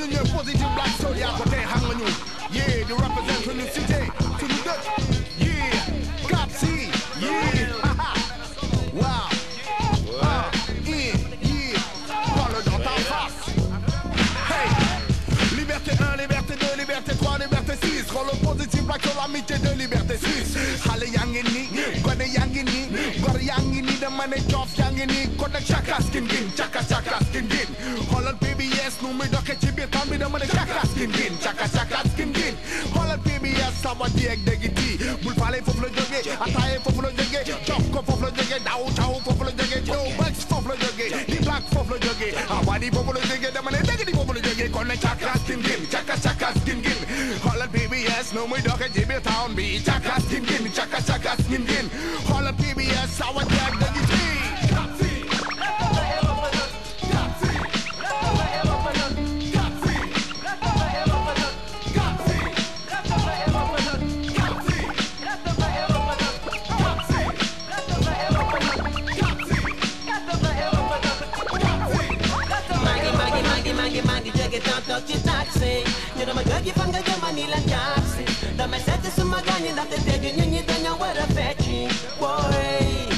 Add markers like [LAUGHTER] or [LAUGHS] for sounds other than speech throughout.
ñu ñooy positive black yaa ko tey xam nga ñu yeah di represent suñu cité suñu dëkk yeah cap si yeah. [LAUGHS] Waaw ah yeah yeah. Parle dans ta face hey. Liberté 1 liberté 2 liberté 3 liberté 6 xool le positive black soul amitié de liberté 6 xale yaa ngi nii gone yaa ngi nii gor yaa ngi nii dama ne joof yaa ngi nii kon nag gin gin cakas cakas gin gin PBS nu cakas gin gin cakas cakas gin xoolal PBS sama ak dégg di bul faale foofu la jógee ataaye foofu la jógee jox ko foofu la jógee daw caw foofu la jógee ñëw jógee di black foofu la jógee awadi foofu la jógee dama ne dégg di foofu la jógee kon nag cakas gin gin cakas cakas gin gin xoolal PBS nu muy doxee ci biir town bi cakas gin gin cakas cakas gin gin xoolal PBS sama ak dégg mangi, mangi, jóge doon toog ci taxi ñu dama jógi fan nga jëm ni la taxi damay seeti suma gaañi ndaxte dégg ñu ñi dañoo war a fecci boy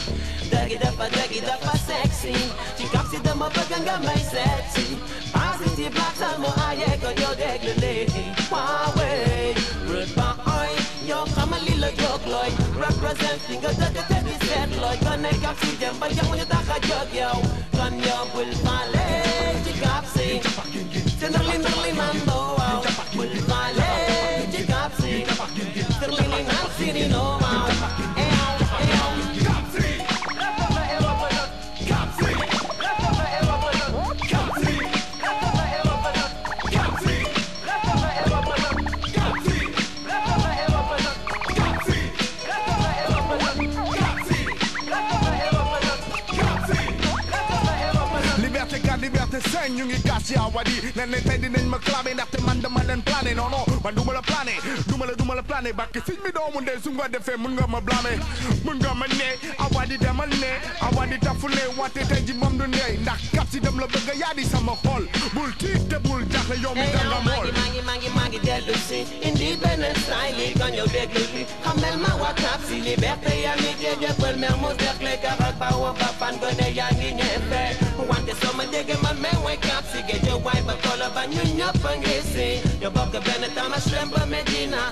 dëggi dafa dëggi dafa sexy ci kap si dama bëgg nga may sexy positive black sal mo aye ko yow déglu léegi waawee rut ba oy yow xamal li la jóg looy represent fi nga dëgg te di seet looy kon ne kap si jëm ba jëm ñu tax a jóg yow kon yow bul faale liberté 5 ñu ngi gas ci awadi ne ne tey dinañ ma clamé ndaxte man dama leen plané non non man duma la plané duma la duma la plané bakki siñ mi doomu ndey su nga defee mun nga ma blâmer mun nga ma ne awadi demal ne awadi tafule wante tey ji moom du ndey ndax kat si dem la bëgg a yaa di sama xol bul tiit te bul jaxle yow mi dellu si indi beneen style yi kon yow déglu li xamal ma waa Cap si liberté yaa ngi jëjëfal mer mu dekle karak ba wa ba fan gone yaa ngi ñefe ma déggee man mais way Cap si géej waay ba kolo ba ñun ñëpp a ngi si yow bokk benn tama Chelem ba Medina